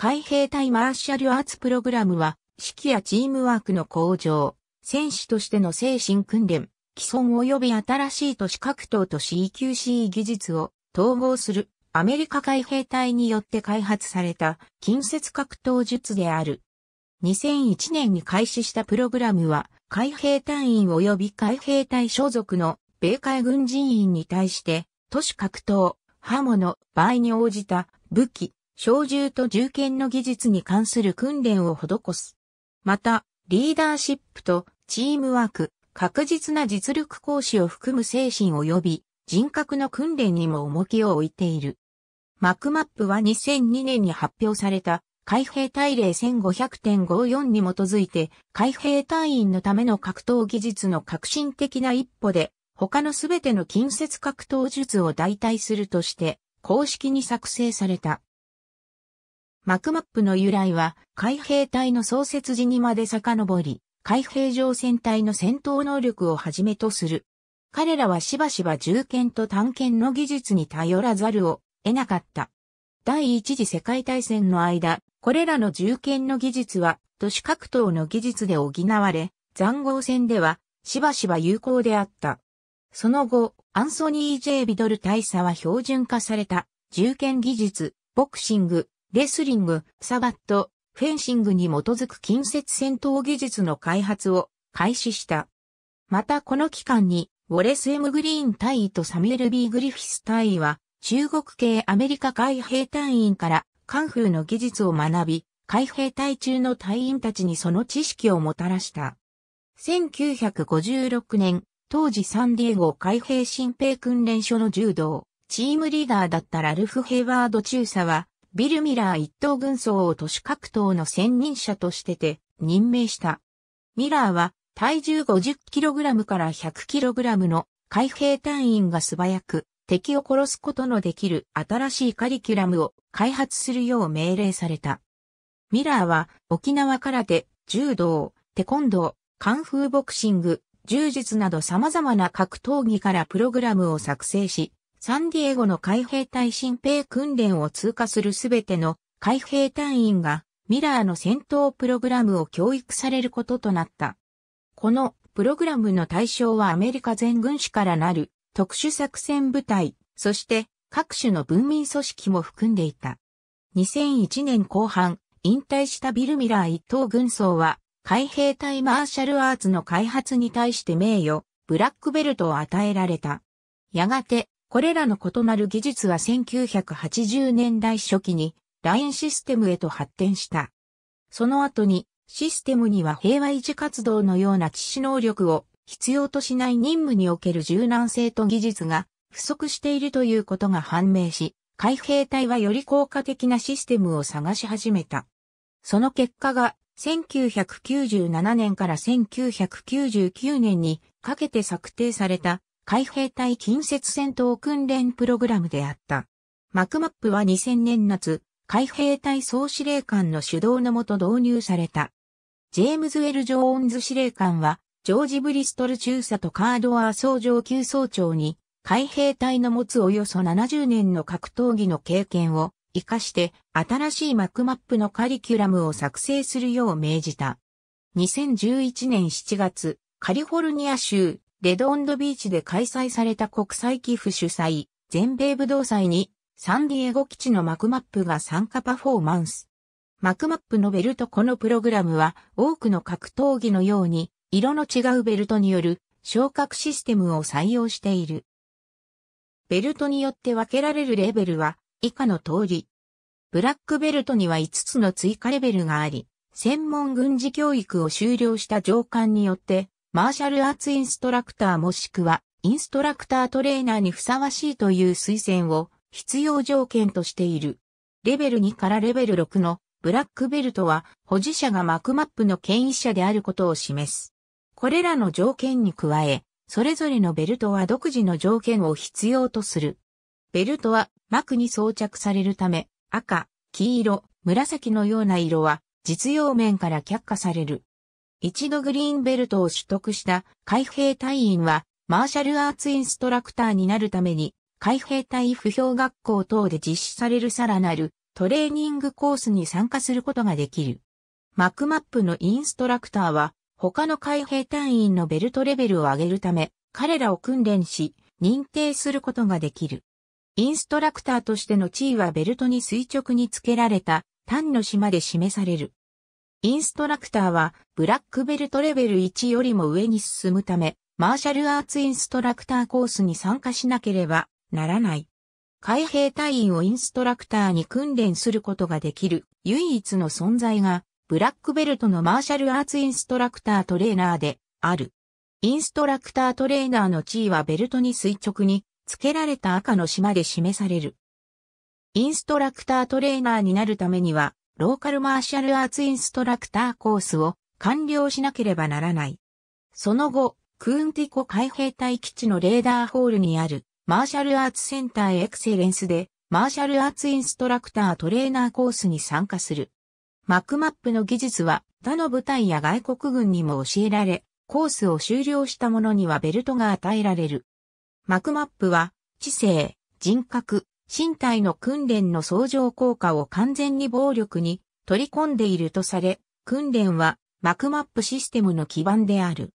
海兵隊マーシャルアーツプログラムは、指揮やチームワークの向上、戦士としての精神訓練、既存及び新しい都市格闘と CQC 技術を統合するアメリカ海兵隊によって開発された近接格闘術である。2001年に開始したプログラムは海兵隊員及び海兵隊所属の米海軍人員に対して都市格闘、刃物、場合に応じた武器、小銃と銃剣の技術に関する訓練を施す。また、リーダーシップとチームワーク、確実な実力行使を含む精神及び人格の訓練にも重きを置いている。マクマップは2002年に発表された海兵隊例1500.54に基づいて海兵隊員のための格闘技術の革新的な一歩で他のすべての近接格闘術を代替するとして公式に作成された。マクマップの由来は海兵隊の創設時にまで遡り、海兵上戦隊の戦闘能力をはじめとする。彼らはしばしば銃剣と探検の技術に頼らざるを得なかった。第一次世界大戦の間、これらの銃剣の技術は都市格闘の技術で補われ、残壕戦ではしばしば有効であった。その後、アンソニー・ジェイ・ビドル大佐は標準化された銃剣技術、ボクシング、レスリング、サバット、フェンシングに基づく近接戦闘技術の開発を開始した。またこの期間に、ウォレス・エム・グリーン隊員とサミュエル・ビー・グリフィス隊員は、中国系アメリカ海兵隊員からカンフーの技術を学び、海兵隊中の隊員たちにその知識をもたらした。1956年、当時サンディエゴ海兵新兵訓練所の柔道、チームリーダーだったラルフ・ヘイワード中佐は、ビル・ミラー一等軍曹を都市格闘の専任者としてて任命した。ミラーは体重 50kg から 100kg の海兵隊員が素早く敵を殺すことのできる新しいカリキュラムを開発するよう命令された。ミラーは沖縄空手、柔道、テコンドー、カンフーボクシング、柔術など様々な格闘技からプログラムを作成し、サンディエゴの海兵隊新兵訓練を通過するすべての海兵隊員がミラーの戦闘プログラムを教育されることとなった。このプログラムの対象はアメリカ全軍師からなる特殊作戦部隊、そして各種の文民組織も含んでいた。2001年後半、引退したビルミラー一等軍曹は海兵隊マーシャルアーツの開発に対して名誉、ブラックベルトを与えられた。やがてこれらの異なる技術は1980年代初期にラインシステムへと発展した。その後にシステムには平和維持活動のような知識能力を必要としない任務における柔軟性と技術が不足しているということが判明し、海兵隊はより効果的なシステムを探し始めた。その結果が1997年から1999年にかけて策定された海兵隊近接戦闘訓練プログラムであった。マクマップは2000年夏、海兵隊総司令官の主導のもと導入された。ジェームズ・ウェル・ジョーンズ司令官は、ジョージ・ブリストル中佐とカードアー総上級総長に、海兵隊の持つおよそ70年の格闘技の経験を活かして新しいマクマップのカリキュラムを作成するよう命じた。2011年7月、カリフォルニア州レドオンドビーチで開催された国際寄付主催、全米武道祭に、サンディエゴ基地のマクマップが参加パフォーマンス。マクマップのベルトこのプログラムは、多くの格闘技のように、色の違うベルトによる昇格システムを採用している。ベルトによって分けられるレベルは、以下の通り。ブラックベルトには5つの追加レベルがあり、専門軍事教育を修了した上官によってマーシャルアーツインストラクターもしくは、インストラクタートレーナーにふさわしいという推薦を必要条件としている。レベル2からレベル6のブラックベルトは保持者がマクマップの権威者であることを示す。これらの条件に加え、それぞれのベルトは独自の条件を必要とする。ベルトはマクに装着されるため、赤、黄色、紫のような色は実用面から却下される。一度グリーンベルトを取得した海兵隊員は、マーシャルアーツインストラクターになるために、海兵隊不評学校等で実施されるさらなるトレーニングコースに参加することができる。マックマップのインストラクターは、他の海兵隊員のベルトレベルを上げるため、彼らを訓練し、認定することができる。インストラクターとしての地位はベルトに垂直につけられた単の島で示される。インストラクターはブラックベルトレベル1よりも上に進むため、マーシャルアーツインストラクターコースに参加しなければならない。海兵隊員をインストラクターに訓練することができる唯一の存在がブラックベルトのマーシャルアーツインストラクタートレーナーである。インストラクタートレーナーの地位はベルトに垂直に付けられた赤の島で示される。インストラクタートレーナーになるためにはローカルマーシャルアーツインストラクターコースを完了しなければならない。その後、クーンティコ海兵隊基地のレーダーホールにあるマーシャルアーツセンターエクセレンスでマーシャルアーツインストラクタートレーナーコースに参加する。マックマップの技術は他の部隊や外国軍にも教えられ、コースを終了した者にはベルトが与えられる。マクマップは知性、人格、身体の訓練の相乗効果を完全に暴力に取り込んでいるとされ、訓練はマクマップシステムの基盤である。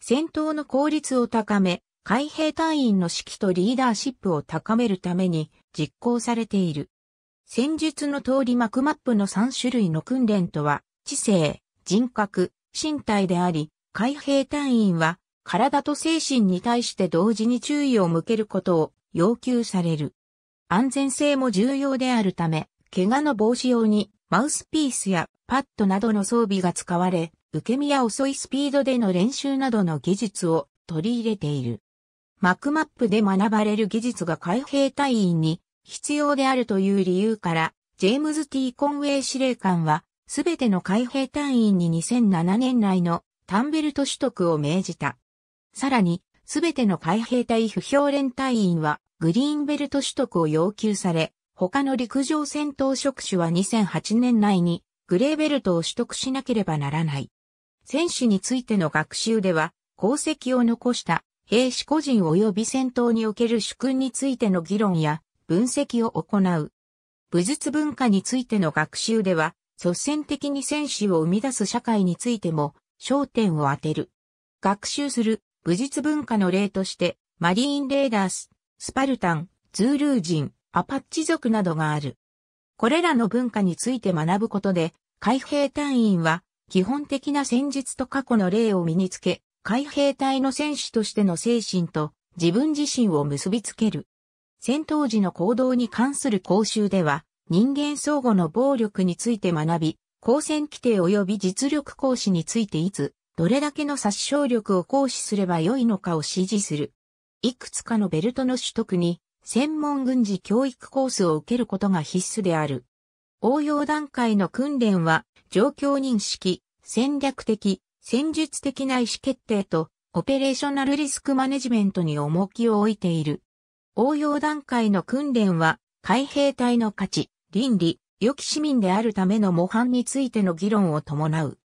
戦闘の効率を高め、海兵隊員の指揮とリーダーシップを高めるために実行されている。戦術の通りマクマップの3種類の訓練とは、知性、人格、身体であり、海兵隊員は体と精神に対して同時に注意を向けることを要求される。安全性も重要であるため、怪我の防止用にマウスピースやパッドなどの装備が使われ、受け身や遅いスピードでの練習などの技術を取り入れている。マックマップで学ばれる技術が海兵隊員に必要であるという理由から、ジェームズ・ティー・コンウェイ司令官は、すべての海兵隊員に2007年内のタンベルト取得を命じた。さらに、すべての海兵隊不評連隊員は、グリーンベルト取得を要求され、他の陸上戦闘職種は2008年内にグレーベルトを取得しなければならない。選手についての学習では、功績を残した兵士個人及び戦闘における主君についての議論や分析を行う。武術文化についての学習では、率先的に戦士を生み出す社会についても焦点を当てる。学習する武術文化の例として、マリーンレーダース、スパルタン、ズールー人、アパッチ族などがある。これらの文化について学ぶことで、海兵隊員は基本的な戦術と過去の例を身につけ、海兵隊の戦士としての精神と自分自身を結びつける。戦闘時の行動に関する講習では、人間相互の暴力について学び、光線規定及び実力行使についていつ、どれだけの殺傷力を行使すればよいのかを指示する。いくつかのベルトの取得に、専門軍事教育コースを受けることが必須である。応用段階の訓練は、状況認識、戦略的、戦術的な意思決定と、オペレーショナルリスクマネジメントに重きを置いている。応用段階の訓練は、海兵隊の価値、倫理、良き市民であるための模範についての議論を伴う。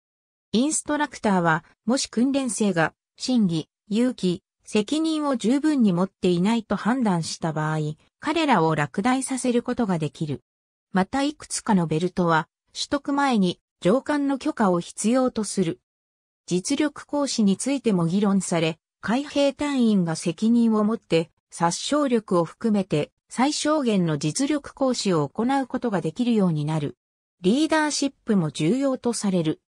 インストラクターは、もし訓練生が、審議、勇気、責任を十分に持っていないと判断した場合、彼らを落第させることができる。またいくつかのベルトは、取得前に上官の許可を必要とする。実力行使についても議論され、海兵隊員が責任を持って殺傷力を含めて最小限の実力行使を行うことができるようになる。リーダーシップも重要とされる。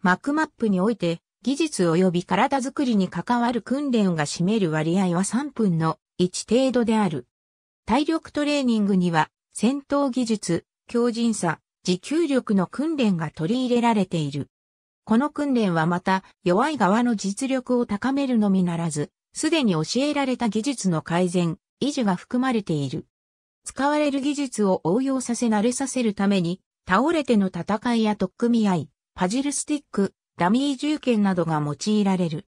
マクマップにおいて技術及び体づくりに関わる訓練が占める割合は3分の1程度である。体力トレーニングには戦闘技術、強靭さ、持久力の訓練が取り入れられている。この訓練はまた弱い側の実力を高めるのみならず、すでに教えられた技術の改善、維持が含まれている。使われる技術を応用させ慣れさせるために、倒れての戦いや特組み合い、パジルスティック、ダミー銃剣などが用いられる。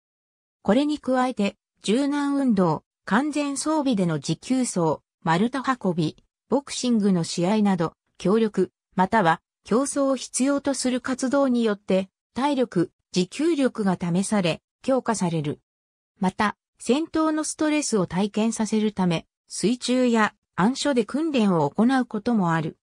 これに加えて、柔軟運動、完全装備での持久走、丸太運び、ボクシングの試合など、協力、または競争を必要とする活動によって、体力、持久力が試され、強化される。また、戦闘のストレスを体験させるため、水中や暗所で訓練を行うこともある。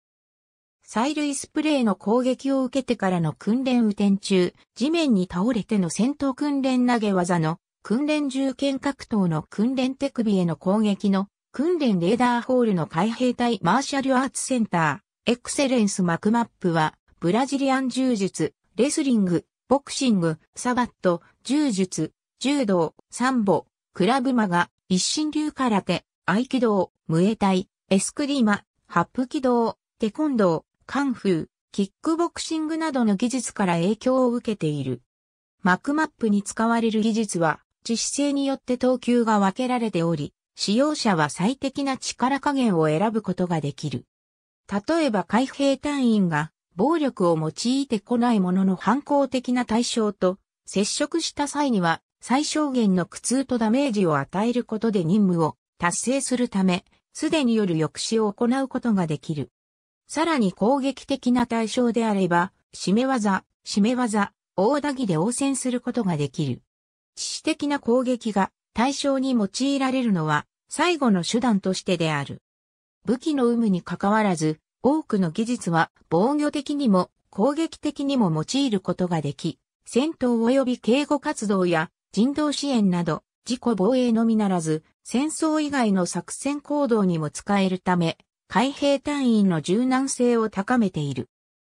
催涙スプレーの攻撃を受けてからの訓練雨天中、地面に倒れての戦闘訓練投げ技の訓練銃剣格闘の訓練手首への攻撃の訓練レーダーホールの海兵隊マーシャルアーツセンター、エクセレンスマクマップは、ブラジリアン柔術、レスリング、ボクシング、サバット、柔術、柔道、サンボ、クラブマガ、一心流空手、合気道、ムエタイ、エスクリーマ、ハップ機動、テコンドー、カンフー、キックボクシングなどの技術から影響を受けている。マクマップに使われる技術は、致死性によって等級が分けられており、使用者は最適な力加減を選ぶことができる。例えば海兵隊員が暴力を用いてこないものの反抗的な対象と接触した際には最小限の苦痛とダメージを与えることで任務を達成するため、すでによる抑止を行うことができる。さらに攻撃的な対象であれば、締め技、締め技、大打技で応戦することができる。致死的な攻撃が対象に用いられるのは最後の手段としてである。武器の有無に関わらず、多くの技術は防御的にも攻撃的にも用いることができ、戦闘及び警護活動や人道支援など自己防衛のみならず戦争以外の作戦行動にも使えるため、海兵隊員の柔軟性を高めている。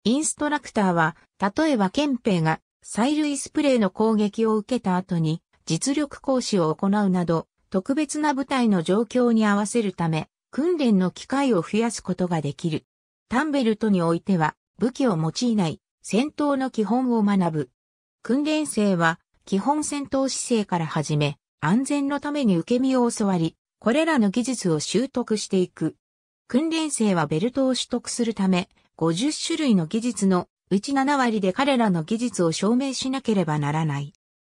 インストラクターは、例えば憲兵が催涙スプレーの攻撃を受けた後に実力行使を行うなど、特別な部隊の状況に合わせるため、訓練の機会を増やすことができる。タンベルトにおいては、武器を用いない戦闘の基本を学ぶ。訓練生は、基本戦闘姿勢から始め、安全のために受け身を教わり、これらの技術を習得していく。訓練生はベルトを取得するため、50種類の技術のうち7割で彼らの技術を証明しなければならない。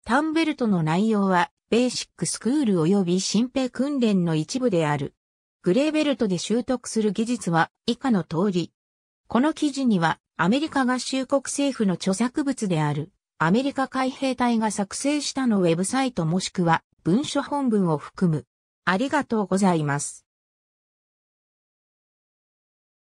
タンベルトの内容は、ベーシックスクール及び新兵訓練の一部である。グレーベルトで習得する技術は以下の通り。この記事にはアメリカ合衆国政府の著作物であるアメリカ海兵隊が作成したのウェブサイトもしくは文書本文を含む。ありがとうございます。